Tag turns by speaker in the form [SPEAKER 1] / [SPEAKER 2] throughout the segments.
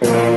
[SPEAKER 1] 네.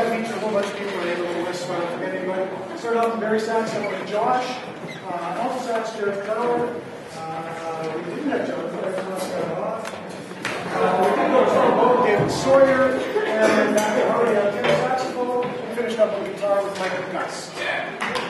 [SPEAKER 1] That featured a whole bunch of people able to list, so I don't forget anybody. Started off with bari sax, I went with Josh, uh, alto sax, Jared Fowler. Uh, we didn't have Jonathan, everyone else got off. Uh, we did go trombone, David Sawyer, and Matthew Hardy on tenor saxophone. We finished up with guitar with Michael Gus.